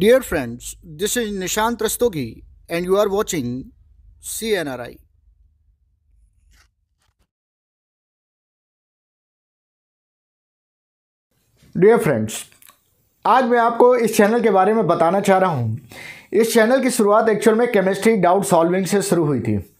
Dear friends, this and you are watching C N R I dear friends आज मैं आपको इस channel के बारे में बताना चाह रहा हूँ। इस चैनल की शुरुआत एक्चुअल में केमिस्ट्री डाउट सॉल्विंग से शुरू हुई थी।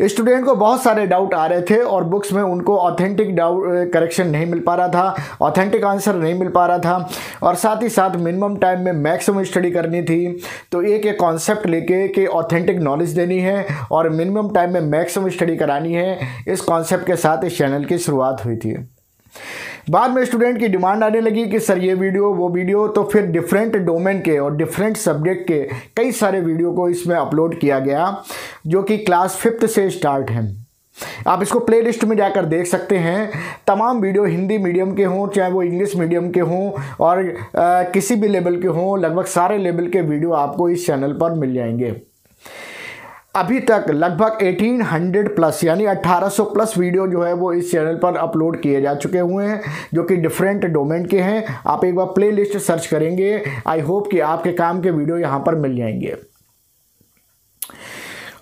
स्टूडेंट को बहुत सारे डाउट आ रहे थे और बुक्स में उनको ऑथेंटिक डाउट करेक्शन नहीं मिल पा रहा था ऑथेंटिक आंसर नहीं मिल पा रहा था और साथ ही साथ मिनिमम टाइम में मैक्सिमम स्टडी करनी थी। तो एक एक कॉन्सेप्ट लेके कि ऑथेंटिक नॉलेज देनी है और मिनिमम टाइम में मैक्सिमम स्टडी करानी है, इस कॉन्सेप्ट के साथ इस चैनल की शुरुआत हुई थी। बाद में स्टूडेंट की डिमांड आने लगी कि सर ये वीडियो वो वीडियो तो फिर डिफरेंट डोमेन के और डिफरेंट सब्जेक्ट के कई सारे वीडियो को इसमें अपलोड किया गया जो कि क्लास फिफ्थ से स्टार्ट हैं। आप इसको प्ले लिस्ट में जाकर देख सकते हैं। तमाम वीडियो हिंदी मीडियम के हों चाहे वो इंग्लिश मीडियम के हों और आ, किसी भी लेवल के हों लगभग सारे लेवल के वीडियो आपको इस चैनल पर मिल जाएँगे। अभी तक लगभग 1800 प्लस, यानी 1800 प्लस वीडियो जो है वो इस चैनल पर अपलोड किए जा चुके हुए हैं, जो कि डिफरेंट डोमेन के हैं। आप एक बार प्लेलिस्ट सर्च करेंगे। आई होप कि आपके काम के वीडियो यहाँ पर मिल जाएँगे।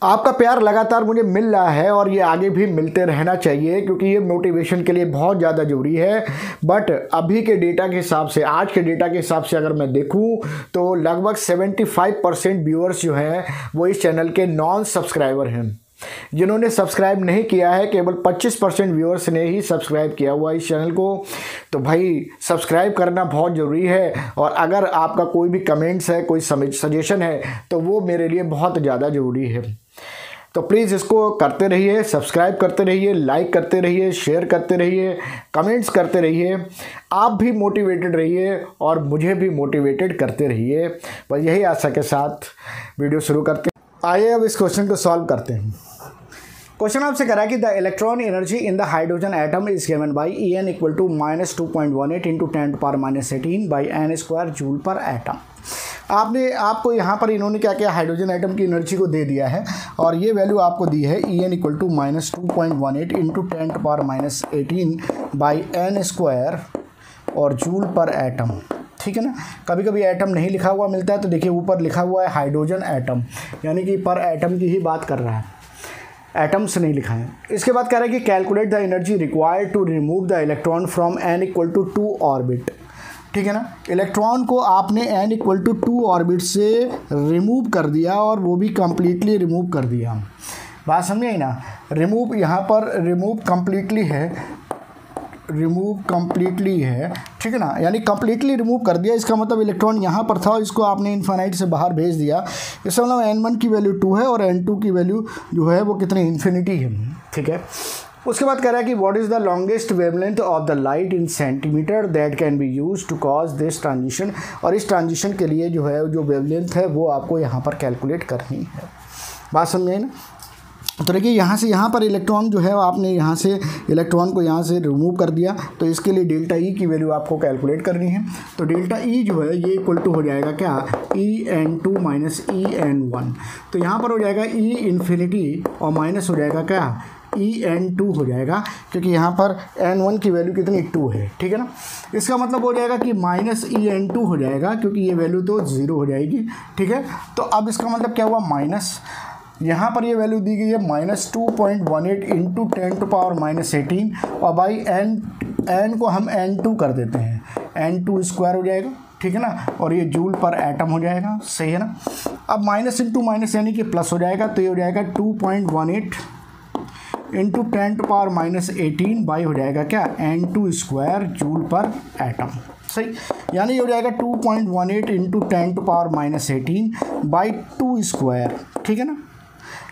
आपका प्यार लगातार मुझे मिल रहा है और ये आगे भी मिलते रहना चाहिए क्योंकि ये मोटिवेशन के लिए बहुत ज़्यादा ज़रूरी है। बट अभी के डेटा के हिसाब से, आज के डेटा के हिसाब से अगर मैं देखूँ तो लगभग 75 परसेंट व्यूअर्स जो हैं, वो इस चैनल के नॉन सब्सक्राइबर हैं। जिन्होंने सब्सक्राइब नहीं किया है, केवल 25 परसेंट व्यूअर्स ने ही सब्सक्राइब किया हुआ इस चैनल को। तो भाई सब्सक्राइब करना बहुत ज़रूरी है और अगर आपका कोई भी कमेंट्स है, कोई सजेशन है तो वो मेरे लिए बहुत ज़्यादा ज़रूरी है। तो प्लीज़ इसको करते रहिए सब्सक्राइब करते रहिए लाइक करते रहिए शेयर करते रहिए कमेंट्स करते रहिए। आप भी मोटिवेटेड रहिए और मुझे भी मोटिवेटेड करते रहिए। बस यही आशा के साथ वीडियो शुरू करते आइए अब इस क्वेश्चन को सॉल्व करते हैं। क्वेश्चन आपसे करा कि the electron energy in the hydrogen atom is given by E N equal to minus two point one eight into ten power minus eighteen by N square joule per atom आपने, आपको यहाँ पर इन्होंने क्या किया? हाइड्रोजन आइटम की energy को दे दिया है और ये वैल्यू आपको दी है E N equal to minus two point one eight into ten power minus eighteen by N square और जूल पर एटम ठीक है ना? कभी कभी एटम नहीं लिखा हुआ मिलता है तो देखिए ऊपर लिखा हुआ है हाइड्रोजन एटम यानी कि पर एटम की ही बात कर रहा है। एटम्स नहीं लिखा है। इसके बाद कह रहा है कि calculate the energy required to remove the electron from N equal to two orbit ठीक है ना? इलेक्ट्रॉन को आपने N equal to two orbit से रिमूव कर दिया और वो भी कम्प्लीटली रिमूव कर दिया। बात समझे ना? रिमूव यहाँ पर रिमूव कम्प्लीटली है। रिमूव कम्प्लीटली है। ठीक है ना? यानी कम्प्लीटली रिमूव कर दिया, इसका मतलब इलेक्ट्रॉन यहाँ पर था और इसको आपने इन्फानाइट से बाहर भेज दिया। इसका मतलब एन वन की वैल्यू टू है और एन टू की वैल्यू जो है वो कितनी? इन्फिनिटी है। ठीक है? उसके बाद कह रहा है कि what is the longest wavelength of the light in centimetre that can be use to cause this transition और इस ट्रांजिशन के लिए जो है, जो वेवलेंथ है, वो आपको यहाँ पर कैलकुलेट करनी है। बात समझे ना? तो देखिए, यहाँ से, यहाँ पर इलेक्ट्रॉन जो है, आपने यहाँ से इलेक्ट्रॉन को यहाँ से रिमूव कर दिया। तो इसके लिए डेल्टा ई की वैल्यू आपको कैलकुलेट करनी है। तो डेल्टा ई जो है, ये इक्वल टू हो जाएगा क्या? E N two minus E N one तो यहाँ पर हो जाएगा ई इन्फिनिटी और माइनस हो जाएगा क्या? ई एन टू हो जाएगा, क्योंकि यहाँ पर एन वन की वैल्यू कितनी? टू है, ठीक है ना? इसका मतलब हो जाएगा कि माइनस ई एन टू हो जाएगा, क्योंकि ये वैल्यू तो ज़ीरो हो जाएगी, ठीक है? तो अब इसका मतलब क्या हुआ? माइनस यहाँ पर ये वैल्यू दी गई है minus two point one eight into ten to power minus eighteen और बाई एन एन को हम एन टू कर देते हैं। एन टू स्क्वायर हो जाएगा, ठीक है ना? और ये जूल पर एटम हो जाएगा, सही है ना? अब माइनस इंटू माइनस यानी कि प्लस हो जाएगा तो ये हो जाएगा two point one eight into ten to power minus eighteen by हो जाएगा क्या? N two square joule per atom सही? यानी ये हो जाएगा two point one eight into ten to power minus eighteen by two square ठीक है ना?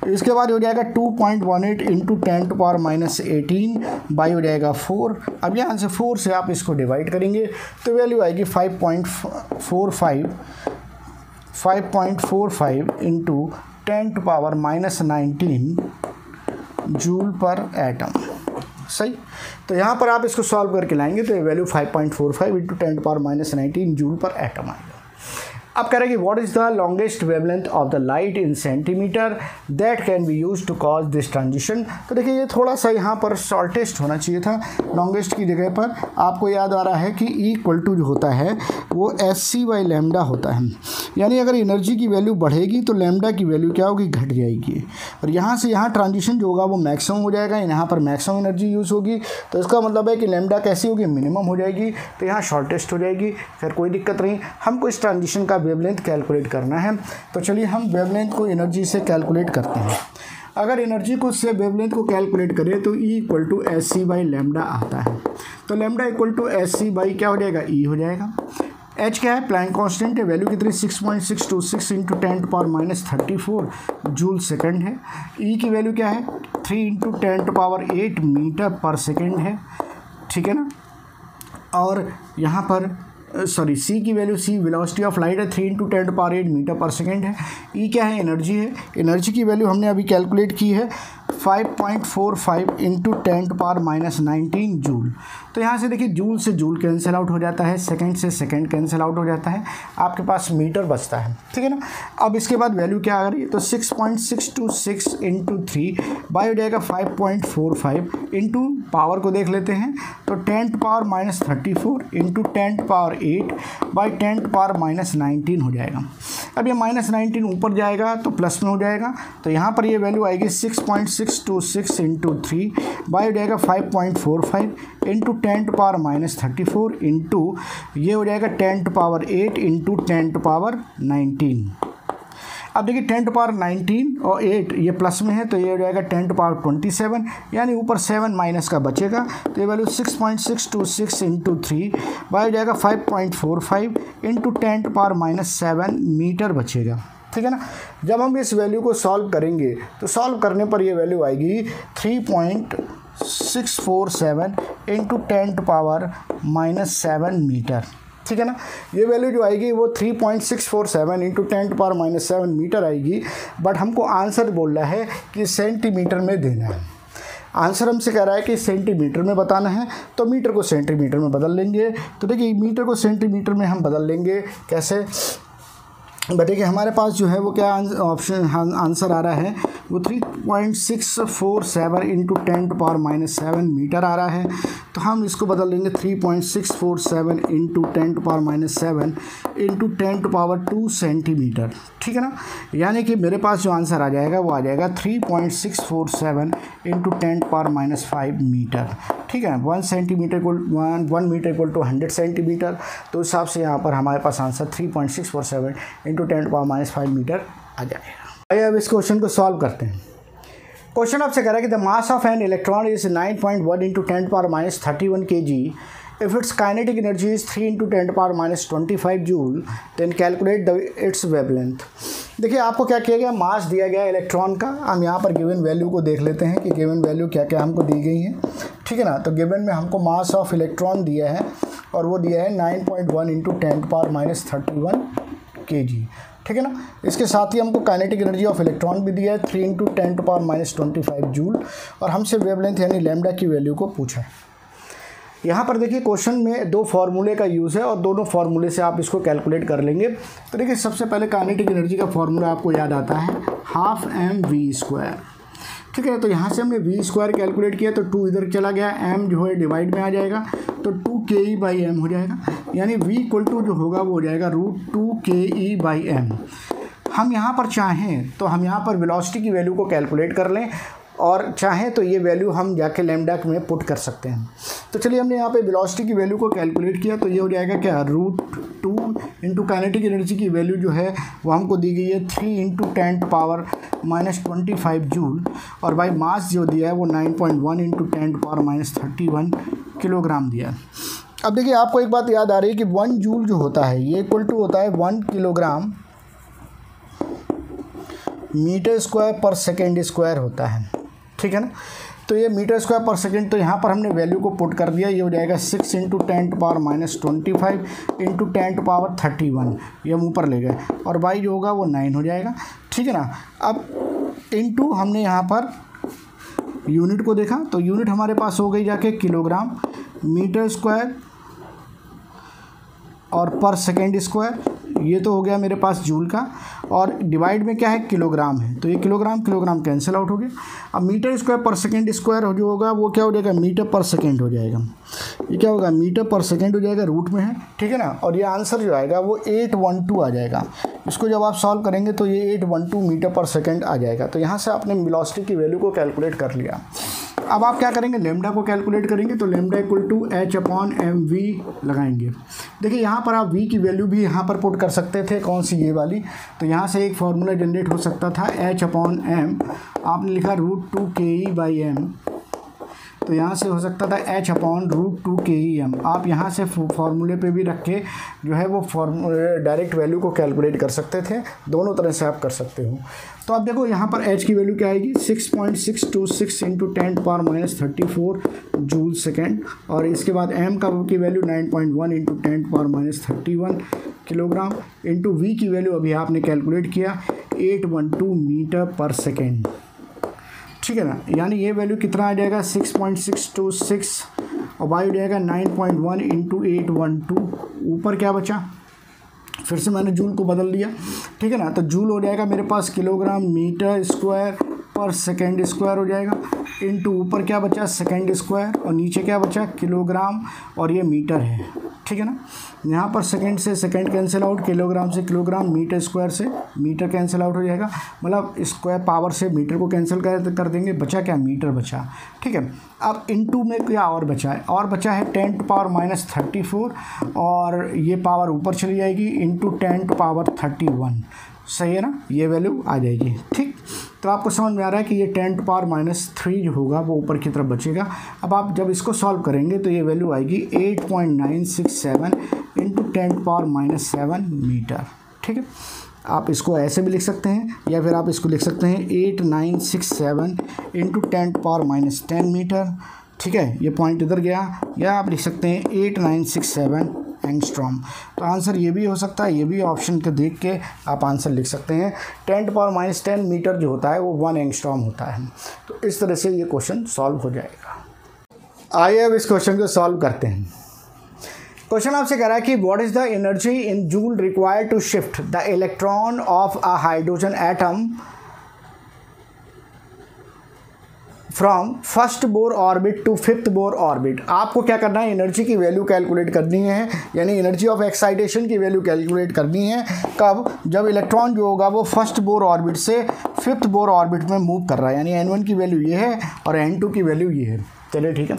इसके बाद हो जाएगा two point one eight into ten to power minus eighteen by हो जाएगा फोर अब यहाँ से फोर से आप इसको डिवाइड करेंगे तो वैल्यू आएगी five point four five five point four five into ten to power minus nineteen joule per atom सही? तो यहाँ पर आप इसको सॉल्व करके लाएँगे तो ये value 5.45 point four five into ten power minus nineteen joule per atom आएगा। अब कह रहे हैं कि what is the longest wavelength of the light in centimetre that can be use to cause this transition तो देखिए, ये थोड़ा सा यहाँ पर शॉर्टेस्ट होना चाहिए था लॉन्गेस्ट की जगह पर। आपको याद आ रहा है कि इक्वल टू जो होता है, वो एस सी बाई लेमडा होता है। यानी अगर एनर्जी की वैल्यू बढ़ेगी तो लेमडा की वैल्यू क्या होगी? घट जाएगी। और यहाँ से यहाँ ट्रांजिशन जो होगा, वो मैक्सिमम हो जाएगा, यहाँ पर मैक्सिमम एनर्जी यूज़ होगी। तो इसका मतलब है कि लेमडा कैसी होगी? मिनिमम हो जाएगी। तो यहाँ शॉर्टेस्ट हो जाएगी। फिर कोई दिक्कत नहीं। हमको इस ट्रांजिशन का वेवलेंथ कैलकुलेट करना है। तो चलिए हम वेवलेंथ को एनर्जी से कैलकुलेट करते हैं। अगर एनर्जी को से वेवलेंथ को कैलकुलेट करें तो E equal to S C by lambda आता है। तो lambda equal to S C by क्या हो जाएगा? ई e हो जाएगा। एच क्या है? प्लैंक कांस्टेंट है। वैल्यू कितनी? Six point six two six into ten to power minus thirty four joule second है। ई e की वैल्यू क्या है? Three into ten to power eight metre per second है। ठीक है ना? और यहाँ पर सॉरी सी की value C velocity of light है three into ten power eight metre per second है। ई e क्या है? एनर्जी है। एनर्जी की वैल्यू हमने अभी कैलकुलेट की है five point four five into ten power minus nineteen joule तो यहाँ से देखिए जूल से जूल कैंसिल आउट हो जाता है सेकंड से सेकंड कैंसिल आउट हो जाता है, आपके पास मीटर बचता है, ठीक है ना? अब इसके बाद वैल्यू क्या आ रही है? तो six point six two six into three by हो जाएगा five point four five into power को देख लेते हैं। तो tenth power minus thirty four into tenth power eight by tenth power minus nineteen हो जाएगा। अब ये माइनस नाइनटीन ऊपर जाएगा तो प्लस में हो जाएगा। तो यहाँ पर ये वैल्यू आएगी six point six two six into three by हो जाएगा five point four five into ten to power minus thirty four into ये हो जाएगा ten to power eight into ten to power nineteen अब देखिए टेन टू पावर नाइनटीन और eight ये plus में है तो ये हो जाएगा ten to power twenty seven यानी ऊपर सेवन माइनस का बचेगा। तो ये value six point six two six into three by हो जाएगा five point four five into ten to power minus seven metre बचेगा। ठीक है ना? जब हम इस वैल्यू को सॉल्व करेंगे तो सॉल्व करने पर ये वैल्यू आएगी three point six four seven into ten to power minus seven metre ठीक है ना? ये वैल्यू जो आएगी वो three point six four seven into ten to power minus seven metre आएगी बट हमको आंसर बोल रहा है कि सेंटीमीटर में देना है। आंसर हमसे कह रहा है कि सेंटीमीटर में बताना है तो मीटर को सेंटीमीटर में बदल लेंगे। तो देखिए मीटर को सेंटीमीटर में हम बदल लेंगे, कैसे? बट देखिए, हमारे पास जो है वो क्या ऑप्शन आंसर आ रहा है। वो three point six four seven into ten to power minus seven metre आ रहा है। तो हम इसको बदल देंगे three point six four seven into ten to power minus seven into ten to power two centimetre ठीक है ना? यानी कि मेरे पास जो आंसर आ जाएगा, वो आ जाएगा three point six four seven into ten power minus five metre ठीक है? One centimetre equal one one metre equal to hundred centimetre तो हिसाब से यहाँ पर हमारे पास answer three point six four seven into ten power minus five metre आ जाएगा। आइए अब इस क्वेश्चन को सॉल्व करते हैं। क्वेश्चन आपसे कह रहा है कि the mass of an electron is nine point one into ten power minus thirty one K G if its kinetic energy is three into ten power minus twenty five joule then calculate the its wavelength देखिए, आपको क्या किया गया? मास दिया गया electron का। हम यहाँ पर गिवन वैल्यू को देख लेते हैं कि गिवन वैल्यू क्या क्या हमको दी गई है। ठीक है ना? तो गिवन में हमको मास ऑफ़ इलेक्ट्रॉन दिया है और वो दिया है nine point one into ten power minus thirty one K G. ठीक है ना? इसके साथ ही हमको काइनेटिक एनर्जी ऑफ़ इलेक्ट्रॉन भी दिया है three into ten to power minus twenty five joule और हमसे वेवलेंथ यानी लेमडा की वैल्यू को पूछा है। यहाँ पर देखिए क्वेश्चन में दो फार्मूले का यूज़ है और दोनों फार्मूले से आप इसको कैलकुलेट कर लेंगे। तो देखिए, सबसे पहले काइनेटिक एनर्जी का फार्मूला आपको याद आता है हाफ़ एम वी स्क्वायर ठीक है तो यहाँ से हमने वी स्क्वायर कैलकुलेट किया तो टू इधर चला गया एम जो है डिवाइड में आ जाएगा तो टू के ई बाई एम हो जाएगा, यानी वी इक्वल टू जो होगा वो हो जाएगा रूट टू के ई बाई एम हम यहाँ पर चाहें तो हम यहाँ पर वेलोसिटी की वैल्यू को कैलकुलेट कर लें और चाहें तो ये वैल्यू हम जाके लेमडा में पुट कर सकते हैं। तो चलिए हमने यहाँ पे वेलोसिटी की वैल्यू को कैलकुलेट किया तो ये हो जाएगा क्या? Root two into kinetic energy की वैल्यू जो है, वो हमको दी गई है three into ten power minus twenty five joule और बाई मास जो दिया है, वो nine point one into ten power minus thirty one kilogram दिया अब देखिए, आपको एक बात याद आ रही है कि वन जूल जो होता है, ये इक्वल टू होता है one kilogram metre square per second square होता है। ठीक है ना? तो ये मीटर स्क्वायर पर सेकेंड तो यहाँ पर हमने वैल्यू को पुट कर दिया, ये हो जाएगा six into ten to power minus twenty five into ten to power thirty one ये हम ऊपर ले गए, और बाई जो होगा वो नाइन हो जाएगा। ठीक है ना? अब इंटू हमने यहाँ पर यूनिट को देखा तो यूनिट हमारे पास हो गई जाके किलोग्राम, मीटर स्क्वायर और पर सेकेंड स्क्वायर ये तो हो गया मेरे पास जूल का। और डिवाइड में क्या है? किलोग्राम है। तो ये किलोग्राम किलोग्राम कैंसिल आउट हो गया। अब metre square per second square जो होगा, वो क्या हो जाएगा? मीटर पर सेकेंड हो जाएगा। ये क्या होगा? मीटर पर सेकेंड हो जाएगा रूट में है। ठीक है ना? और ये आंसर जो आएगा, वो एट वन टू आ जाएगा। इसको जब आप सॉल्व करेंगे तो ये eight one two metre per second आ जाएगा। तो यहाँ से आपने वेलोसिटी की वैल्यू को कैलकुलेट कर लिया। अब आप क्या करेंगे? लेमडा को कैलकुलेट करेंगे तो lambda equal to H upon M V लगाएँगे। देखिए, यहाँ पर आप वी की वैल्यू भी यहाँ पर पुट कर सकते थे, कौन सी? ये वाली। तो यहाँ से एक फार्मूला जनरेट हो सकता था एच अपॉन एम आपने लिखा रूट टू के ई बाई एम तो यहाँ से हो सकता था एच अपॉन रूट टू के ई एम आप यहाँ से फार्मूले पे भी रख के जो है वो फॉर्मूले डायरेक्ट वैल्यू को कैलकुलेट कर सकते थे। दोनों तरह से आप कर सकते हो। तो आप देखो यहाँ पर एच की वैल्यू क्या आएगी? Six point six two six into ten power minus thirty four joule second और इसके बाद एम का की value nine point one into ten power minus thirty one kilogram into V की वैल्यू अभी आपने कैलकुलेट किया eight one two metre per second ठीक है ना? यानी ये वैल्यू कितना आ जाएगा? Six point six two six और वाई जाएगा nine point one into eight one two ऊपर क्या बचा? फिर से मैंने जूल को बदल दिया। ठीक है ना? तो जूल हो जाएगा मेरे पास kilogram, metre square per second square हो जाएगा। इंटू ऊपर क्या बचा? सेकेंड स्क्वायर और नीचे क्या बचा? किलोग्राम और ये मीटर है। ठीक है ना? यहाँ पर सेकेंड से सेकेंड कैंसिल आउट किलोग्राम से किलोग्राम मीटर स्क्वायर से मीटर कैंसिल आउट हो जाएगा। मतलब स्क्वायर पावर से मीटर को कैंसिल कर कर देंगे। बचा क्या? मीटर बचा। ठीक है? अब इनटू में क्या और बचा है? और बचा है ten to power minus thirty four और ये पावर ऊपर चली जाएगी। Into ten to power thirty one सही है ना? ये वैल्यू आ जाएगी। ठीक? तो आपको समझ में आ रहा है कि ये ten to power minus three जो होगा, वो ऊपर की तरफ़ बचेगा। अब आप जब इसको सॉल्व करेंगे तो ये वैल्यू आएगी eight point nine six seven into ten power minus seven metre ठीक है? आप इसको ऐसे भी लिख सकते हैं, या फिर आप इसको लिख सकते हैं eight nine six seven into ten power minus ten metre ठीक है, ये पॉइंट इधर गया, या आप लिख सकते हैं eight nine six seven angstrom तो आंसर ये भी हो सकता है, ये भी ऑप्शन के देख के आप आंसर लिख सकते हैं। Ten power minus ten metre जो होता है, वो वन एंगस्ट्रॉम होता है। तो इस तरह से ये क्वेश्चन सॉल्व हो जाएगा। आइए अब इस क्वेश्चन को सॉल्व करते हैं। क्वेश्चन आपसे कह रहा है कि what is the energy in joule required to shift the electron of a hydrogen atom from first Bohr orbit to fifth Bohr orbit आपको क्या करना है? एनर्जी की वैल्यू कैलकुलेट करनी है। यानी एनर्जी ऑफ़ एक्साइटेशन की वैल्यू कैलकुलेट करनी है। कब? जब इलेक्ट्रॉन जो होगा वो फ़र्स्ट बोर ऑर्बिट से फिफ्थ बोर ऑर्बिट में मूव कर रहा है। यानी एन वन की वैल्यू ये है और एन टू की वैल्यू ये है। चलिए ठीक है।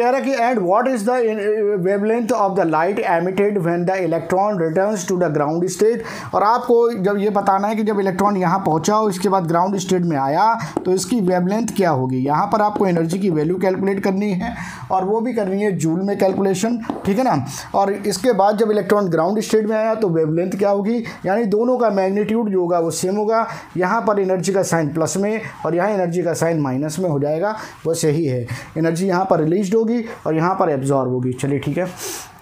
कह रहा है कि and what is the wavelength of the light emitted when the electron returns to the ground state और आपको जब ये बताना है कि जब इलेक्ट्रॉन यहाँ पहुँचा और इसके बाद ग्राउंड स्टेट में आया तो इसकी वेवलेंथ क्या होगी? यहाँ पर आपको एनर्जी की वैल्यू कैलकुलेट करनी है और वो भी करनी है जूल में कैलकुलेशन ठीक है ना? और इसके बाद जब इलेक्ट्रॉन ग्राउंड स्टेट में आया तो वेवलेंथ क्या होगी? यानी दोनों का मैग्नीट्यूड जो होगा, वो सेम होगा। यहाँ पर एनर्जी का साइन प्लस में और यहाँ एनर्जी का साइन माइनस में हो जाएगा। वो सही है। एनर्जी यहाँ पर रिलीज़ होगी। और यहाँ पर एब्जॉर्ब होगी। चलिए ठीक है।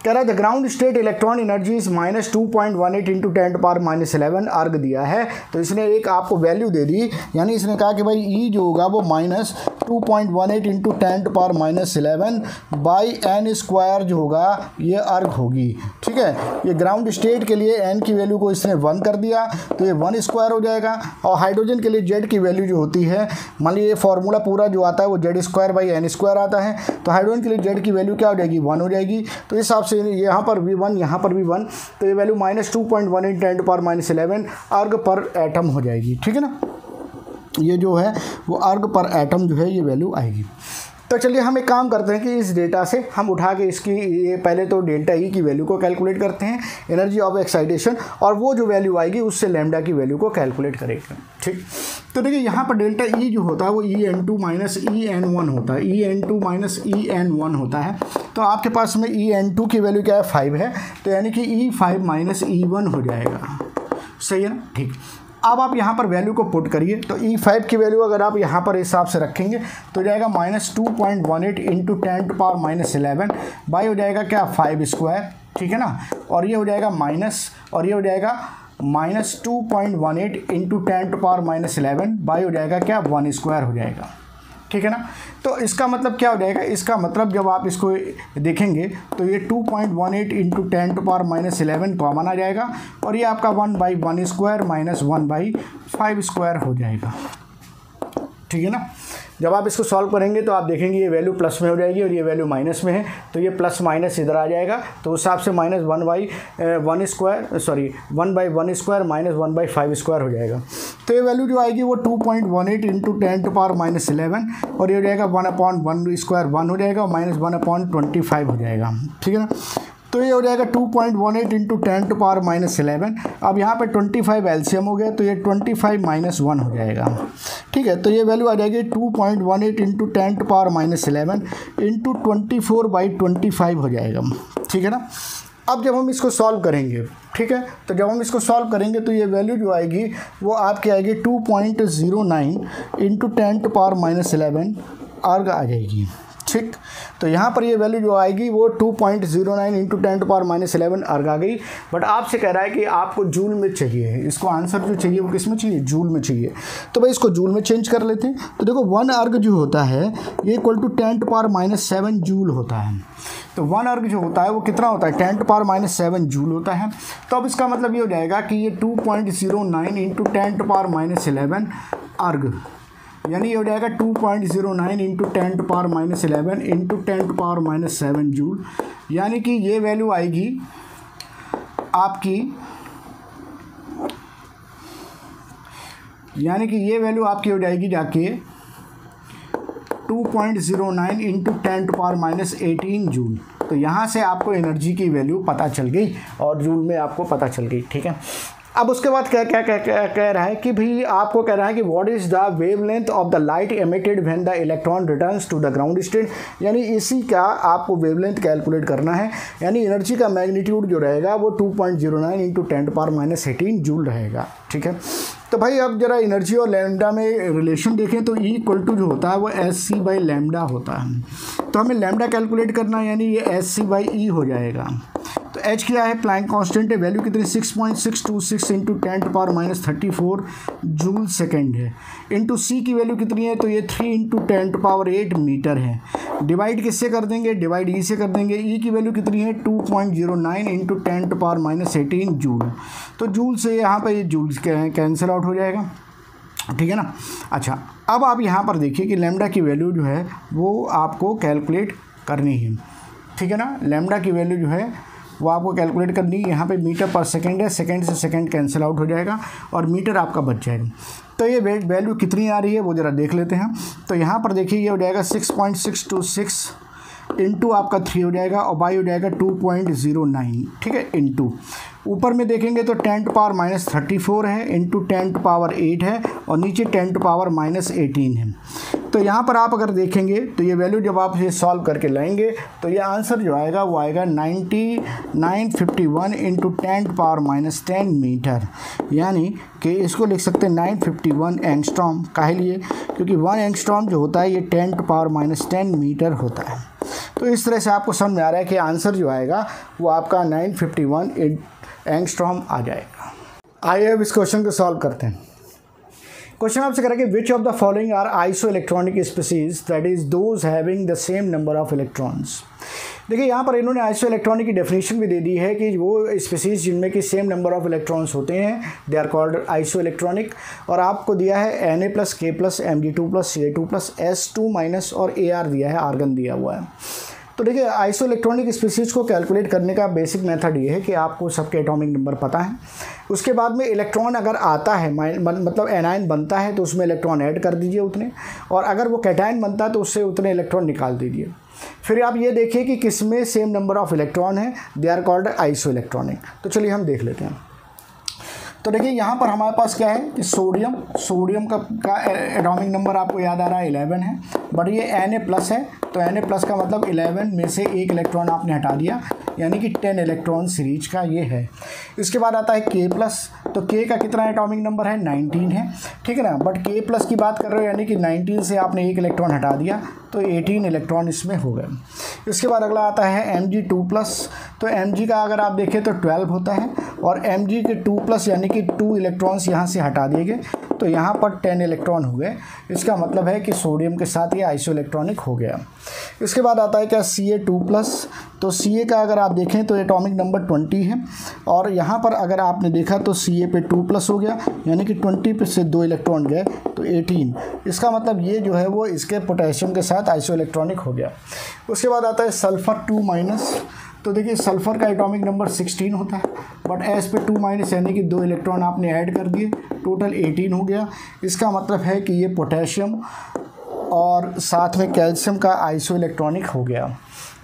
कह रहा है the ground state electron energy is minus two point one eight into ten power minus eleven erg दिया है। तो इसने एक आपको वैल्यू दे दी। यानी इसने कहा कि भाई ई e जो होगा वो minus two point one eight into ten power minus eleven by N square जो होगा, ये अर्ग होगी। ठीक है? ये ग्राउंड स्टेट के लिए एन की वैल्यू को इसने वन कर दिया। तो ये वन स्क्वायर हो जाएगा। और हाइड्रोजन के लिए जेड की वैल्यू जो होती है, मान लीजिए फॉर्मूला पूरा जो आता है वो Z square by N square आता है। तो हाइड्रोजन के लिए जेड की वैल्यू क्या हो जाएगी? वन हो जाएगी। तो इस हिसाब से यहाँ पर भी वन, यहाँ पर भी वन तो ये value minus two point one in ten power minus eleven erg per atom हो जाएगी, ठीक है ना? ये जो है, वो अर्ग पर एटम जो है, ये वैल्यू आएगी। तो चलिए हम एक काम करते हैं कि इस डेटा से हम उठा के इसकी, ये पहले तो डेल्टा ई की वैल्यू को कैलकुलेट करते हैं एनर्जी ऑफ़ एक्साइटेशन और वो जो वैल्यू आएगी उससे लेमडा की वैल्यू को कैलकुलेट करेंगे। ठीक? तो देखिए, यहाँ पर डेल्टा ई जो होता है वो E N two minus E N one होता है। E N two minus E N one होता है। तो आपके पास में ई एन टू की वैल्यू क्या है? फाइव है। तो यानी कि E five minus E one हो जाएगा। सही है ना? ठीक। अब आप यहाँ पर वैल्यू को पुट करिए तो ई e फाइव की वैल्यू अगर आप यहाँ पर हिसाब से रखेंगे तो जाएगा minus two point one eight into ten to power minus eleven by हो जाएगा क्या? फाइव स्क्वायर ठीक है ना? और ये हो जाएगा माइनस और ये हो जाएगा minus two point one eight into ten to power minus eleven by हो जाएगा क्या? वन स्क्वायर हो जाएगा। ठीक है ना? तो इसका मतलब क्या हो जाएगा? इसका मतलब जब आप इसको देखेंगे तो ये 2.18 point one eight into ten to power minus eleven common आ जाएगा और ये आपका one by one square minus one by five square हो जाएगा। ठीक है ना? जब आप इसको सॉल्व करेंगे तो आप देखेंगे ये वैल्यू प्लस में हो जाएगी और ये वैल्यू माइनस में है। तो ये प्लस माइनस इधर आ जाएगा। तो उस हिसाब से minus one by one square sorry one by one square minus one by five square हो जाएगा। तो ये वैल्यू जो आएगी वो two point one eight into ten to power minus eleven और ये हो जाएगा one upon one square one हो जाएगा और minus one upon twenty five हो जाएगा। ठीक है ना? तो ये हो जाएगा two point one eight into ten to power minus eleven अब यहाँ पे ट्वेंटी फाइव एल्शियम हो गया तो ये ट्वेंटी फाइव माइनस वन हो जाएगा। ठीक है तो ये वैल्यू आ जाएगी two point one eight into ten to power minus eleven into twenty four by twenty five हो जाएगा। ठीक है ना? अब जब हम इसको सॉल्व करेंगे, ठीक है? तो जब हम इसको सॉल्व करेंगे तो ये वैल्यू जो आएगी, वो आपकी आएगी two point zero nine into ten to power minus eleven erg आ जाएगी। ठीक? तो यहाँ पर ये वैल्यू जो आएगी वो two point zero nine into ten to power minus eleven erg आ गई। बट आपसे कह रहा है कि आपको जूल में चाहिए। इसको आंसर जो चाहिए वो किसमें चाहिए? जूल में चाहिए। तो भाई इसको जूल में चेंज कर लेते हैं। तो देखो वन अर्ग जो होता है, ये equal to ten to power minus seven joule होता है। तो वन अर्ग जो होता है, वो कितना होता है? Ten to power minus seven joule होता है। तो अब इसका मतलब ये हो जाएगा कि ये two point zero nine into ten to power minus eleven erg यानी ये हो जाएगा two point zero nine into ten to power minus eleven into ten to power minus seven joule यानी कि ये वैल्यू आएगी आपकी, यानी कि ये वैल्यू आपकी हो जाएगी जाके two point zero nine into ten to power minus eighteen joule तो यहाँ से आपको एनर्जी की वैल्यू पता चल गई और जूल में आपको पता चल गई, ठीक है? अब उसके बाद क्या क्या कह, कह, कह रहा है कि भाई आपको कह रहा है कि what is the wavelength of the light emitted when the electron returns to the ground state यानी इसी का आपको वेव लेंथ कैलकुलेट करना है। यानी एनर्जी का मैग्नीट्यूड जो रहेगा वो two point zero nine into ten power minus eighteen joule रहेगा। ठीक है? तो भाई अब जरा एनर्जी और लैम्डा में रिलेशन देखें तो ई इक्वल टू जो होता है वो एस सी बाई लैम्डा होता है। तो हमें लैम्डा कैलकुलेट करना यानी ये एस सी बाई ई हो जाएगा। तो एच क्या है प्लैंक कांस्टेंट है वैल्यू कितनी? Six point six two six into ten power minus thirty four joule second है। इंटू सी की वैल्यू कितनी है? तो ये three into ten power eight metre है। डिवाइड किससे कर देंगे? डिवाइड ई से कर देंगे। ई e की वैल्यू कितनी है? Two point zero nine into ten power minus eighteen joule तो जूल से यहाँ पर ये जूल कैंसिल आउट हो जाएगा। ठीक है ना? अच्छा अब आप यहाँ पर देखिए कि लेमडा की वैल्यू जो है, वो आपको कैलकुलेट करनी है। ठीक है ना? लेमडा की वैल्यू जो है वो आपको कैलकुलेट करनी है, यहाँ पे मीटर पर सेकंड है सेकंड से सेकंड कैंसिल आउट हो जाएगा और मीटर आपका बच जाएगा। तो ये वैल्यू कितनी आ रही है वो ज़रा देख लेते हैं। तो यहाँ पर देखिए ये हो जाएगा six point six two six into आपका थ्री हो जाएगा और बाई हो जाएगा टू पॉइंट ज़ीरो नाइन ठीक है इंटू ऊपर में देखेंगे तो ten to power minus thirty four है into ten to power eight है और नीचे ten to power minus eighteen है। तो यहाँ पर आप अगर देखेंगे तो ये वैल्यू जब आप इसे सॉल्व करके लाएँगे तो ये आंसर जो आएगा, वो आएगा ninety nine fifty one into ten power minus ten metre यानी कि इसको लिख सकते हैं नाइन फिफ्टी वन एंगस्ट्रॉम काहे लिए? क्योंकि वन एंगस्ट्रॉम जो होता है, ये ten power minus ten metre होता है। तो इस तरह से आपको समझ में आ रहा है कि आंसर जो आएगा, वो आपका नाइन फिफ्टी वन एंगस्ट्रॉम आ जाएगा। आइए अब इस क्वेश्चन को सॉल्व करते हैं। क्वेश्चन आपसे करेंगे which of the following are isoelectronic species that is those having the same number of electrons देखिए, यहाँ पर इन्होंने आइसो इलेक्ट्रॉनिक की डेफिनेशन भी दे दी है कि वो स्पीसीज जिनमें कि सेम नंबर ऑफ़ इलेक्ट्रॉन्स होते हैं they are called iso electronic और आपको दिया है N A plus K plus M G two plus C A two plus S two minus और ए आर दिया है आर्गन दिया हुआ है। तो देखिए आइसो इलेक्ट्रॉनिक स्पीसीज को कैलकुलेट करने का बेसिक मेथड ये है कि आपको सबके एटॉमिक नंबर पता है। उसके बाद में इलेक्ट्रॉन अगर आता है मतलब एनाइन बनता है तो उसमें इलेक्ट्रॉन ऐड कर दीजिए उतने। और अगर वो कैटाइन बनता है तो उससे उतने इलेक्ट्रॉन निकाल दीजिए। फिर आप ये देखिए कि किसमें सेम नंबर ऑफ़ इलेक्ट्रॉन है they are called iso electronic तो चलिए हम देख लेते हैं। तो देखिए, यहाँ पर हमारे पास क्या है कि सोडियम सोडियम का का एटॉमिक नंबर आपको याद आ रहा है, इलेवन है। बट ये एन ए प्लस है तो एन ए प्लस का मतलब इलेवन में से एक इलेक्ट्रॉन आपने हटा दिया। यानी कि टेन इलेक्ट्रॉन सीरीज़ का ये है। इसके बाद आता है के प्लस तो के का कितना एटॉमिक नंबर है? नाइनटीन है। ठीक है ना? बट के प्लस की बात कर रहे हो, यानी कि नाइनटीन से आपने एक इलेक्ट्रॉन हटा दिया तो एटीन इलेक्ट्रॉन इसमें हो गए। इसके बाद अगला आता है एम जी टू प्लस तो एम जी का अगर आप देखें तो ट्वेल्व होता है, और एम जी के टू प्लस यानी कि टू इलेक्ट्रॉन्स यहाँ से हटा दिए गए तो यहाँ पर टेन इलेक्ट्रॉन हो गए। इसका मतलब है कि सोडियम के साथ ये आइसो इलेक्ट्रॉनिक हो गया। इसके बाद आता है क्या? सी ए टू प्लस तो सी ए का अगर आप देखें तो एटॉमिक नंबर ट्वेंटी है। और यहाँ पर अगर आपने देखा तो सी ए पे टू प्लस हो गया, यानी कि ट्वेंटी से दो इलेक्ट्रॉन गए तो एटीन इसका मतलब ये जो है वो इसके पोटेशियम के साथ आइसो इलेक्ट्रॉनिक हो गया। उसके बाद आता है सल्फ़र टू माइनस तो देखिए सल्फ़र का एटॉमिक नंबर 16 होता है बट एस पे टू माइनस यानी कि दो इलेक्ट्रॉन आपने ऐड कर दिए टोटल 18 हो गया। इसका मतलब है कि ये पोटेशियम और साथ में कैल्शियम का आइसो इलेक्ट्रॉनिक हो गया।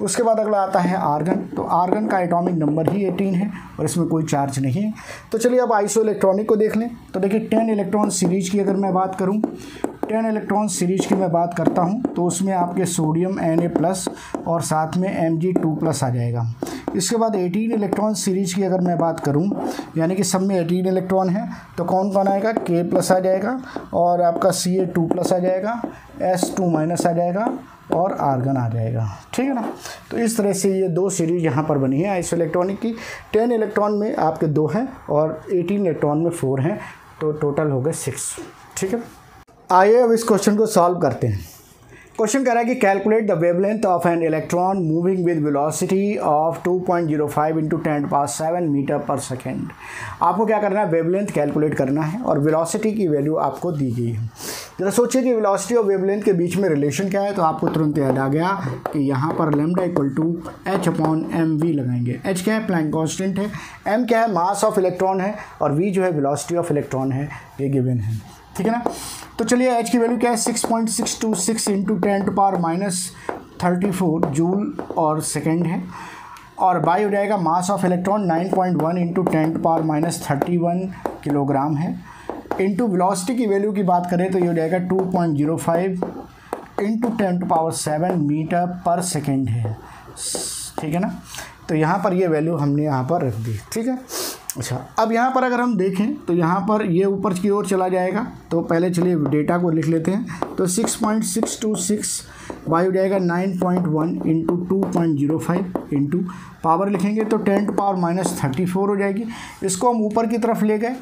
उसके बाद अगला आता है आर्गन। तो आर्गन का एटॉमिक नंबर ही 18 है और इसमें कोई चार्ज नहीं है। तो चलिए अब आइसो इलेक्ट्रॉनिक को देख लें। तो देखिए 10 इलेक्ट्रॉन सीरीज़ की अगर मैं बात करूँ, टेन इलेक्ट्रॉन सीरीज़ की मैं बात करता हूँ तो उसमें आपके सोडियम एन ए प्लस और साथ में एम जी टू प्लस आ जाएगा। इसके बाद एटीन इलेक्ट्रॉन सीरीज़ की अगर मैं बात करूँ, यानी कि सब में एटीन इलेक्ट्रॉन है तो कौन कौन आएगा? के प्लस आ जाएगा और आपका सी ए टू प्लस आ जाएगा एस टू माइनस आ जाएगा और आर्गन आ जाएगा। ठीक है ना? तो इस तरह से ये दो सीरीज़ यहाँ पर बनी है आइस इलेक्ट्रॉनिक की। टेन इलेक्ट्रॉन में आपके दो हैं और एटीन इलेक्ट्रॉन में फोर हैं तो टोटल हो गए सिक्स ठीक है? आइए अब इस क्वेश्चन को सॉल्व करते हैं। क्वेश्चन कह रहा है कि calculate the wavelength of an electron moving with velocity of 2.05 point zero five into ten power seven metre per second आपको क्या करना है? वेवलेंथ कैलकुलेट करना है और वेलोसिटी की वैल्यू आपको दी गई है। जरा सोचिए कि वेलोसिटी और वेवलेंथ के बीच में रिलेशन क्या है? तो आपको तुरंत याद आ गया कि यहाँ पर lambda equal to H upon M V लगाएँगे। एच क्या है? प्लैंक कॉन्स्टेंट है। एम क्या है? मास ऑफ़ इलेक्ट्रॉन है और वी जो है वेलोसिटी ऑफ़ इलेक्ट्रॉन है, ये गिवन है। ठीक है ना? तो चलिए एच की वैल्यू क्या है? Six point six two six into ten to power minus thirty four joule और सेकेंड है। और बाई हो जाएगा mass of electron nine point one into ten power minus thirty one kilogram है। इंटू वेलोसिटी की value की बात करें तो ये हो जाएगा two point zero five into ten to power seven metre per second है। ठीक है ना? तो यहाँ पर ये वैल्यू हमने यहाँ पर रख दी। ठीक है? अच्छा अब यहाँ पर अगर हम देखें तो यहाँ पर ये ऊपर की ओर चला जाएगा। तो पहले चलिए डेटा को लिख लेते हैं। तो six point six two six by हो जाएगा nine point one into two point zero five into power लिखेंगे तो ten to power minus thirty four हो जाएगी। इसको हम ऊपर की तरफ़ ले गए।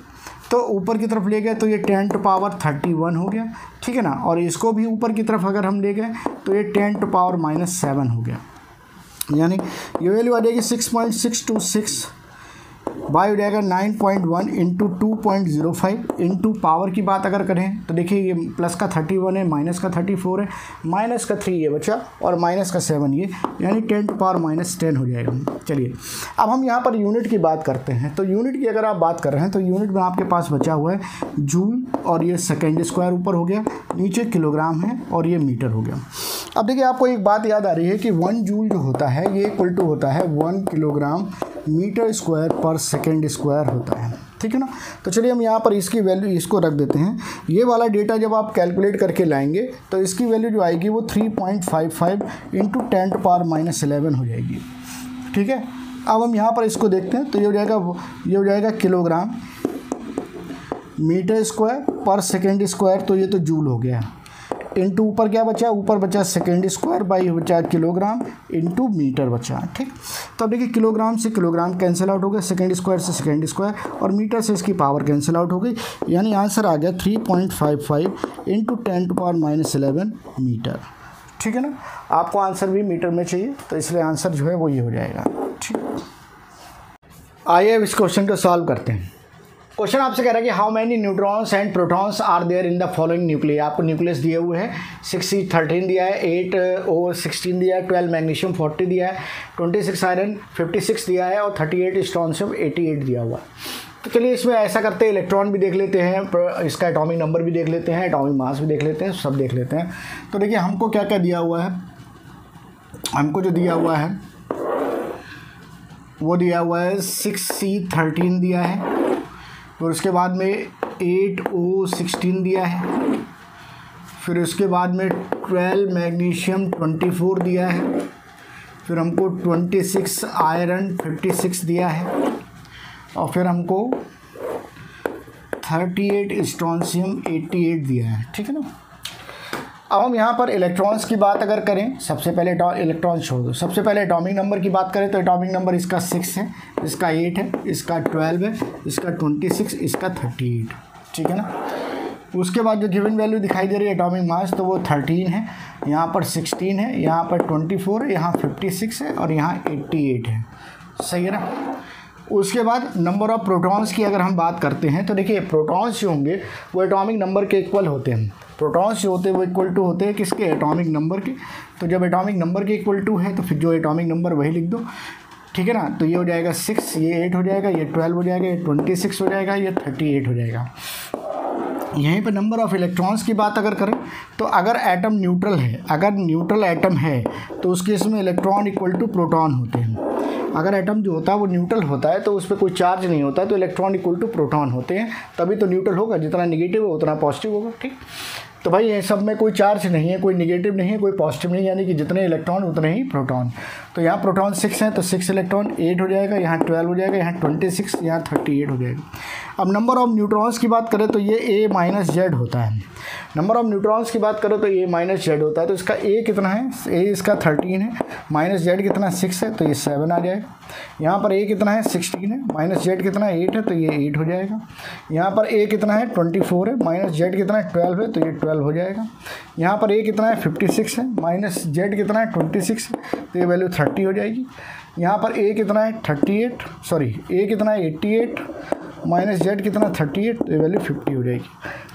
तो ऊपर की तरफ़ ले गए तो ये ten to power thirty one हो गया, ठीक है ना? और इसको भी ऊपर की तरफ़ अगर हम ले गए तो ये ten to power minus seven हो गया। यानी ये वैल्यू आ जाएगी six point six two six Y हो जाएगा nine point one into two point zero five into power की बात अगर करें तो देखिए ये प्लस का थर्टी वन है माइनस का थर्टी फोर है माइनस का थ्री ये बचा और माइनस का सेवन ये, यानी ten to power minus ten हो जाएगा। चलिए, अब हम यहाँ पर यूनिट की बात करते हैं। तो यूनिट की अगर आप बात कर रहे हैं तो यूनिट में आपके पास बचा हुआ है जूल, और ये सेकेंड स्क्वायर ऊपर हो गया, नीचे किलोग्राम है, और ये मीटर हो गया। अब देखिए, आपको एक बात याद आ रही है कि वन जूल जो होता है, ये इक्वल टू होता है one kilogram metre square per second square होता है, ठीक है ना? तो चलिए हम यहाँ पर इसकी वैल्यू इसको रख देते हैं। ये वाला डेटा जब आप कैलकुलेट करके लाएँगे तो इसकी वैल्यू जो आएगी वो three point five five into ten to power minus eleven हो जाएगी, ठीक है? अब हम यहाँ पर इसको देखते हैं तो ये हो जाएगा ये हो जाएगा kilogram metre square per second square तो ये तो जूल हो गया। इंटू ऊपर क्या बचा? ऊपर बचा सेकेंड स्क्वायर बाई बचा किलोग्राम इंटू मीटर बचा, ठीक? तो अब देखिए किलोग्राम से किलोग्राम कैंसिल आउट हो गया सेकेंड स्क्वायर से सेकेंड स्क्वायर और मीटर से इसकी पावर कैंसिल आउट हो गई। यानी आंसर आ गया three point five five into ten to power minus eleven metre ठीक है ना? आपको आंसर भी मीटर में चाहिए तो इसलिए आंसर जो है वो ये हो जाएगा, ठीक? आइए अब इस क्वेश्चन को सॉल्व करते हैं। क्वेश्चन आपसे कह रहा है कि how many neutrons and protons are there in the following nuclear आपको न्यूक्लियस दिए हुए हैं। सिक्स सी थर्टीन दिया है एट ओ सिक्सटीन दिया है ट्वेल्व मैग्नीशियम फोर्टी दिया है twenty six iron fifty six दिया है और thirty eight strontium eighty eight दिया हुआ है। तो चलिए इसमें ऐसा करते हैं इलेक्ट्रॉन भी देख लेते हैं इसका एटॉमिक नंबर भी देख लेते हैं एटॉमिक मास भी देख लेते हैं, सब देख लेते हैं। तो देखिए, हमको क्या क्या दिया हुआ है? हमको जो दिया हुआ है, वो दिया हुआ है सिक्स सी थर्टीन दिया है। फिर उसके बाद में एट ओ सिक्सटीन दिया है। फिर उसके बाद में ट्वेल्व मैग्नीशियम ट्वेंटी फोर दिया है। फिर हमको twenty six iron fifty six दिया है। और फिर हमको thirty eight strontium eighty eight दिया है। ठीक है ना? अब हम यहाँ पर इलेक्ट्रॉन्स की बात अगर करें, सबसे पहले इलेक्ट्रॉन छोड़ दो सबसे पहले एटॉमिक नंबर की बात करें तो एटॉमिक नंबर इसका सिक्स है, इसका एट है, इसका ट्वेल्व है, इसका ट्वेंटी सिक्स इसका थर्टी एट ठीक है ना? उसके बाद जो गिवन वैल्यू दिखाई दे रही है एटॉमिक मास तो वो थर्टीन है। यहाँ पर सिक्सटीन है, यहाँ पर ट्वेंटी फोर है, यहाँ फिफ्टी सिक्स है और यहाँ एट्टी एट है। सही है ना? उसके बाद नंबर ऑफ़ प्रोटॉन्स की अगर हम बात करते हैं तो देखिए प्रोटॉन्स जो होंगे, वो एटॉमिक नंबर के इक्वल होते हैं। प्रोटॉन्स जो होते हैं वो इक्वल टू होते हैं किसके? एटॉमिक नंबर के। तो जब एटॉमिक नंबर के इक्वल टू है तो फिर जो एटॉमिक नंबर वही लिख दो। ठीक है ना? तो ये हो जाएगा सिक्स ये एट हो जाएगा, ये ट्वेल्व हो जाएगा, ये ट्वेंटी सिक्स हो जाएगा, ये थर्टी एट हो जाएगा। यहीं पर नंबर ऑफ़ इलेक्ट्रॉन्स की बात अगर करें तो अगर एटम न्यूट्रल है, अगर न्यूट्रल एटम है तो उस केस में इलेक्ट्रॉन इक्वल टू प्रोटॉन होते हैं। अगर एटम जो होता है, वो न्यूट्रल होता है तो उस पर कोई चार्ज नहीं होता तो इलेक्ट्रॉन इक्वल टू प्रोटॉन होते हैं। तभी तो न्यूट्रल होगा, जितना निगेटिव हो उतना पॉजिटिव होगा, ठीक? तो भाई, ये सब में कोई चार्ज नहीं है, कोई निगेटिव नहीं है, कोई पॉजिटिव नहीं यानी कि जितने इलेक्ट्रॉन उतने ही प्रोटॉन तो यहाँ प्रोटॉन सिक्स है तो सिक्स इलेक्ट्रॉन एट हो जाएगा, यहाँ ट्वेल्व हो जाएगा, यहाँ ट्वेंटी सिक्स यहाँ थर्टी एट हो जाएगा। अब नंबर ऑफ़ न्यूट्रॉन्स की बात करें तो ये ए माइनस जेड होता है। नंबर ऑफ़ न्यूट्रॉन्स की बात करो तो ए माइनस जेड होता है तो इसका ए कितना है? ए इसका थर्टीन है। माइनस जेड कितना सिक्स है तो ये सेवन आ जाएगा। यहाँ पर ए कितना है? सिक्सटीन है। माइनस जेड कितना एट है तो ये एट हो जाएगा। यहाँ पर ए कितना है? ट्वेंटी फोर है। माइनस जेड कितना है? ट्वेल्व है तो ये ट्वेल्व हो जाएगा। यहाँ पर ए कितना है? फिफ्टी सिक्स है। माइनस जेड कितना है? ट्वेंटी सिक्स है। तो ये वैल्यू थर्टी हो जाएगी। यहाँ पर ए कितना है? थर्टी एट सॉरी ए कितना है? एट्टी एट, माइनस जेड कितना? थर्टी एट तो वैल्यू फिफ्टी हो जाएगी।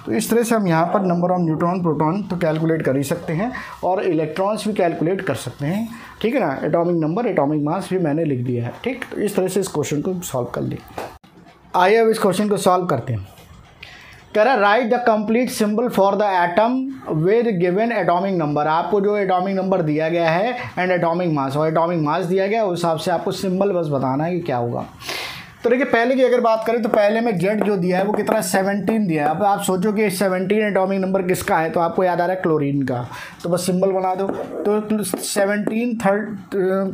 तो इस तरह से हम यहाँ पर नंबर ऑफ़ न्यूट्रॉन प्रोटॉन तो कैलकुलेट कर ही सकते हैं और इलेक्ट्रॉन्स भी कैलकुलेट कर सकते हैं। ठीक है ना? एटॉमिक नंबर एटॉमिक मास भी मैंने लिख दिया है। ठीक? तो इस तरह से इस क्वेश्चन को सॉल्व कर लें। आइए अब इस क्वेश्चन को सॉल्व करते हैं। कह रहा write the complete symbol for the atom with given atomic number आपको जो एटॉमिक नंबर दिया गया है एंड एटॉमिक मास और एटॉमिक मास दिया गया है, उस हिसाब से आपको सिंबल बस बताना है कि क्या होगा। तो देखिए, पहले की अगर बात करें तो पहले में जेड जो दिया है, वो कितना? सेवनटीन दिया है। अब आप सोचो कि सेवनटीन एटॉमिक नंबर किसका है तो आपको याद आ रहा है क्लोरीन का। तो बस सिंबल बना दो। तो सेवनटीन थर्ड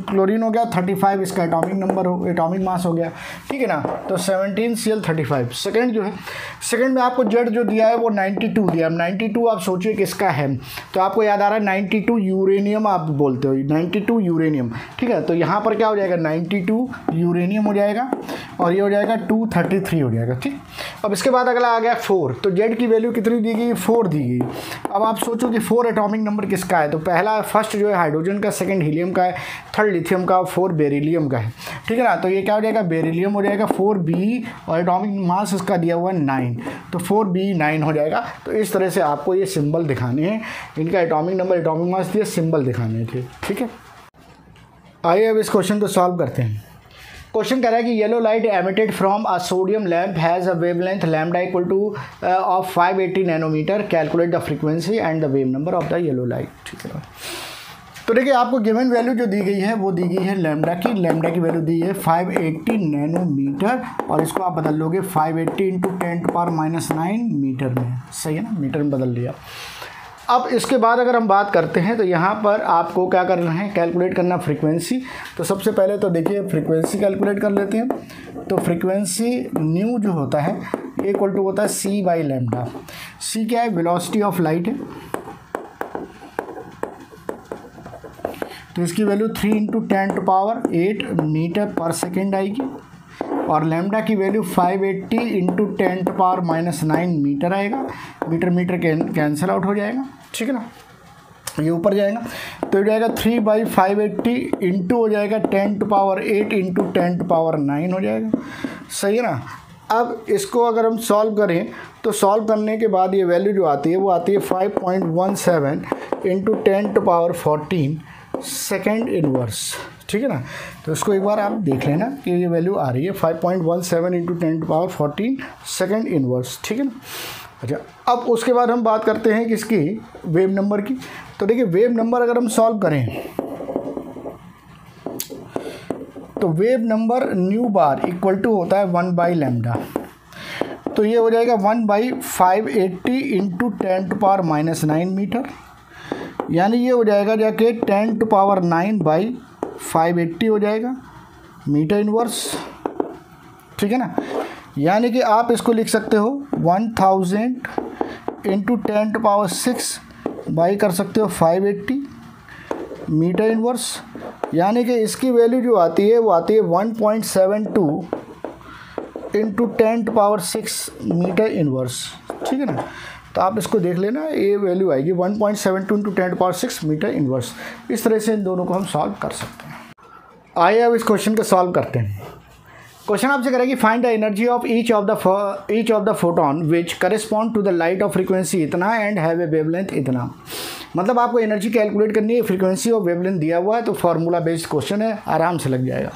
क्लोरीन हो गया, थर्टी फाइव इसका एटॉमिक नंबर हो, एटॉमिक मास हो गया। ठीक है ना? तो seventeen C L thirty five. Second जो है, सेकेंड में आपको जेड जो दिया है, वो नाइन्टी टू दिया। है नाइन्टी टू आप सोचिए किसका है। तो आपको याद आ रहा है नाइन्टी टू यूरेनियम आप बोलते हो। Ninety two uranium. ठीक है? तो यहाँ पर क्या हो जाएगा? नाइन्टी टू यूरेनियम हो जाएगा। और ये हो जाएगा टू थर्टी थ्री हो जाएगा, ठीक? अब इसके बाद अगला आ गया फोर तो जेड की वैल्यू कितनी दी गई? फोर दी गई। अब आप सोचो कि फोर एटॉमिक नंबर किसका है? तो पहला फ़र्स्ट जो है हाइड्रोजन का सेकंड हीलियम का है थर्ड लिथियम का फोर बेरिलियम का है। ठीक है ना? तो ये क्या हो जाएगा? बेरिलियम हो जाएगा फोर बी और एटॉमिक मास इसका दिया हुआ है नाइन तो फोर बी नाइन हो जाएगा। तो इस तरह से आपको ये सिम्बल दिखाने हैं। इनका एटॉमिक नंबर एटॉमिक मास दिए सिम्बल दिखाने थे ठीक? है? आइए अब इस क्वेश्चन को सॉल्व करते हैं। क्वेश्चन कह रहा है कि yellow light emitted from a sodium lamp has a wavelength lambda equal to of 580 nanometre calculate the frequency and the wave number of the yellow light ठीक है तो देखिए, आपको गिवन वैल्यू जो दी गई है, वो दी गई है लैम्डा की। लैम्डा की वैल्यू दी है 580 नैनोमीटर और इसको आप बदल लोगे 580 eighty into ten power minus nine metre में। सही है ना? मीटर में बदल लिया। अब इसके बाद अगर हम बात करते हैं तो यहाँ पर आपको क्या करना है? कैलकुलेट करना फ्रीक्वेंसी तो सबसे पहले तो देखिए फ्रीक्वेंसी कैलकुलेट कर लेते हैं। तो फ्रीक्वेंसी न्यू जो होता है इक्वल टू होता है सी बाई लेमडा सी क्या है? वेलोसिटी ऑफ़ लाइट है। तो इसकी value three into ten to power eight metre per second आएगी। और लेमडा की value 580 eighty into ten power minus nine metre आएगा। मीटर मीटर कैंसिल आउट हो जाएगा। ठीक है ना? ये ऊपर जाएगा। तो ये जाएगा three by five eighty into हो जाएगा ten to power eight into ten to power nine हो जाएगा। सही है ना? अब इसको अगर हम सॉल्व करें तो सॉल्व करने के बाद ये वैल्यू जो आती है, वो आती है five point one seven into ten to power fourteen second inverse ठीक है ना? तो इसको एक बार आप देख लेना कि ये वैल्यू आ रही है five point one seven into ten to power fourteen second inverse ठीक है ना? अच्छा अब उसके बाद हम बात करते हैं किसकी? वेव नंबर की। तो देखिए वेव नंबर अगर हम सॉल्व करें तो wave number nu bar equal to होता है वन बाई लेमडा तो ये हो जाएगा one by five eighty into ten to power minus nine metre यानी ये हो जाएगा जाके ten to power nine by five eighty हो जाएगा, मीटर इनवर्स, ठीक है ना? यानी कि आप इसको लिख सकते हो one thousand into ten to power six by कर सकते हो फाइव एट्टी, मीटर इनवर्स। यानी कि इसकी वैल्यू जो आती है, वो आती है one point seven two into ten to power six metre inverse, ठीक है ना? तो आप इसको देख लेना, ये वैल्यू आएगी one point seven two into ten power six metre inverse. इस तरह से इन दोनों को हम सॉल्व कर सकते हैं। आइए अब इस क्वेश्चन को सॉल्व करते हैं। क्वेश्चन आपसे करेगी find the energy of each of the each of the photon which correspond to the light of frequency इतना एंड हैव ए वेवलेंथ इतना। मतलब आपको एनर्जी कैलकुलेट करनी है फ्रीक्वेंसी और वेवलेंथ दिया हुआ है तो फार्मूला बेस्ड क्वेश्चन है, आराम से लग जाएगा।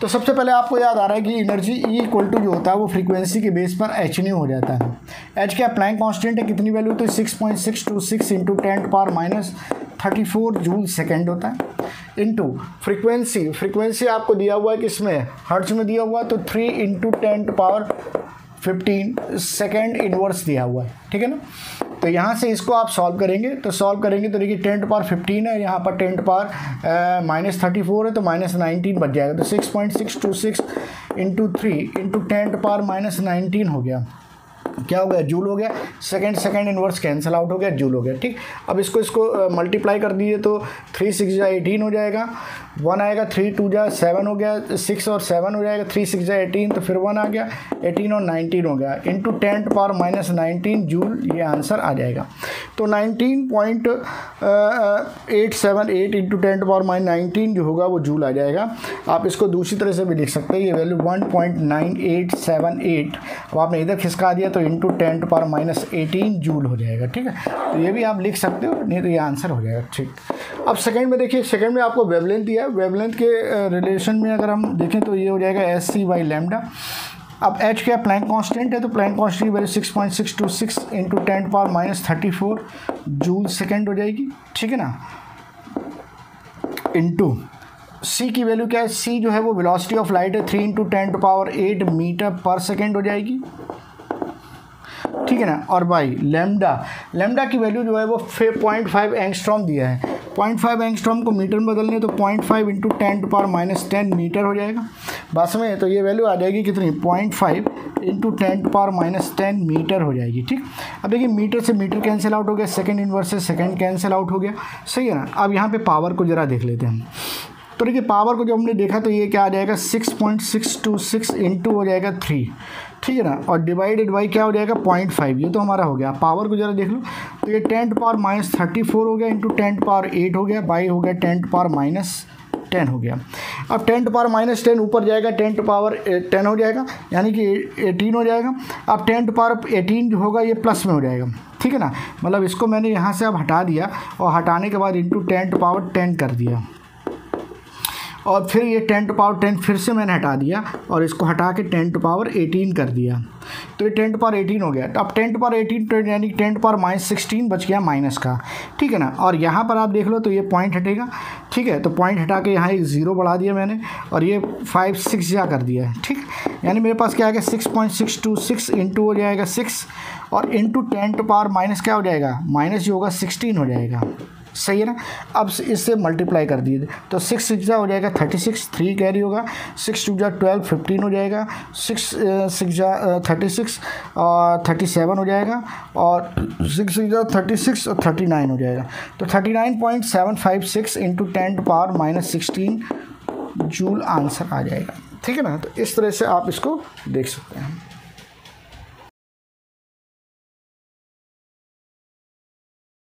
तो सबसे पहले आपको याद आ रहा है कि एनर्जी ई इक्वल टू जो होता है वो फ्रीक्वेंसी के बेस पर एच न्यू हो जाता है। एच के अप्लाइंग कॉन्स्टेंट है, कितनी वैल्यू तो six point six two six into ten power minus thirty four joule second होता है। इंटू फ्रीक्वेंसी फ्रीक्वेंसी आपको दिया हुआ है किसमें? हर्ट्ज में दिया हुआ है तो three into ten power fifteen second inverse दिया हुआ है, ठीक है ना? तो यहाँ से इसको आप सॉल्व करेंगे तो सॉल्व करेंगे तो देखिए टेन पार फिफ्टीन है, यहाँ पर ten power minus thirty four है तो माइनस नाइनटीन बच जाएगा। तो six point six two six into three into ten power minus nineteen हो गया। क्या हो गया? जूल हो गया। Second second inverse cancel out हो गया जूल हो गया, ठीक? अब इसको इसको मल्टीप्लाई कर दीजिए तो थ्री सिक्स एटीन हो जाएगा। वन आएगा थ्री टू जा सेवन हो गया सिक्स और सेवन हो जाएगा थ्री सिक्स जा एटीन तो फिर वन आ गया एटीन और नाइनटीन हो गया। Into ten power minus nineteen joule ये आंसर आ जाएगा। तो nineteen point eight seven eight into ten power minus nineteen जो होगा वो जूल आ जाएगा। आप इसको दूसरी तरह से भी लिख सकते हैं, ये value one point nine eight seven eight अब आपने इधर खिसका दिया तो into ten power minus eighteen joule हो जाएगा, ठीक है? तो ये भी आप लिख सकते हो, नहीं तो ये आंसर हो जाएगा, ठीक। अब सेकंड में देखिए सेकंड में आपको वेवलेंथ दिया है वेवलेंथ के रिलेशन में अगर हम देखें तो ये हो जाएगा एस सी बाई लेमडा अब एच क्या प्लैंक कांस्टेंट है? तो प्लैंक कांस्टेंट की value six point six two six into ten power minus thirty four joule second हो जाएगी. ठीक है ना? इंटू सी की वैल्यू क्या है? सी जो है वो वेलोसिटी ऑफ़ लाइट है. Three into ten to power eight metre per second हो जाएगी. ठीक है ना? और बाई लेमडा लेमडा की वैल्यू जो है वो फे पॉइंट फाइव एंगस्ट्रॉम दिया है. पॉइंट फाइव एंगस्ट्रॉम को मीटर में बदलने तो point five into ten to power minus ten metre हो जाएगा। बस में तो ये वैल्यू आ जाएगी कितनी? Point five into ten to power minus ten metre हो जाएगी, ठीक? अब देखिए, मीटर से मीटर कैंसिल आउट हो गया सेकेंड इनवर्स से सेकेंड कैंसिल आउट हो गया। सही है ना? अब यहाँ पर पावर को ज़रा देख लेते हैं तो देखिए पावर को जब हमने देखा तो ये क्या आ जाएगा? Six point six two six into हो जाएगा थ्री ठीक है ना? और डिवाइडेड बाई क्या हो जाएगा? पॉइंट फाइव ये तो हमारा हो गया। पावर को जरा देख लो। तो ये ten to power minus thirty four हो गया इंटू टेंट पावर एट हो गया। बाई हो गया टेंट पावर माइनस टेन हो गया। अब टेंट पावर माइनस टेन ऊपर जाएगा। टेंट पावर टेन हो जाएगा। यानी कि एटीन हो जाएगा। अब टेंट पावर एटीन जो होगा, ये प्लस में हो जाएगा। ठीक है ना? मतलब इसको मैंने यहाँ से अब हटा दिया और हटाने के बाद इंटू टेंट पावर टेन कर दिया। और फिर ये टेन टू पावर टेन फिर से मैंने हटा दिया और इसको हटा के टेन टू पावर एटीन कर दिया। तो ये टेन टू पावर एटीन हो गया। तो अब टेन टू पावर एटीन यानी ten to power minus sixteen बच गया माइनस का। ठीक है ना? और यहाँ पर आप देख लो तो ये पॉइंट हटेगा। ठीक है? तो पॉइंट हटा के यहाँ एक ज़ीरो बढ़ा दिया मैंने और ये फाइव सिक्स जा कर दिया है। ठीक? यानी मेरे पास क्या आ गया? Six point six two six into हो जाएगा सिक्स और into ten to power minus क्या हो जाएगा? माइनस जो होगा सिक्सटीन हो जाएगा। सही है ना? अब इससे मल्टीप्लाई कर दिए। तो सिक्स सिक्स हो जाएगा थर्टी सिक्स थ्री कैरी होगा। सिक्स टू जा ट्वेल्व फिफ्टीन हो जाएगा। सिक्स सिक्स जा थर्टी सिक्स और थर्टी सेवन हो जाएगा। और सिक्स सिक्स जा थर्टी सिक्स और थर्टी नाइन हो जाएगा। तो thirty nine point seven five six into ten to power minus sixteen joule answer आ जाएगा। ठीक है ना? तो इस तरह से आप इसको देख सकते हैं।